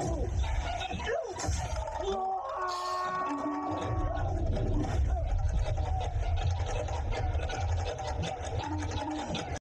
Oh.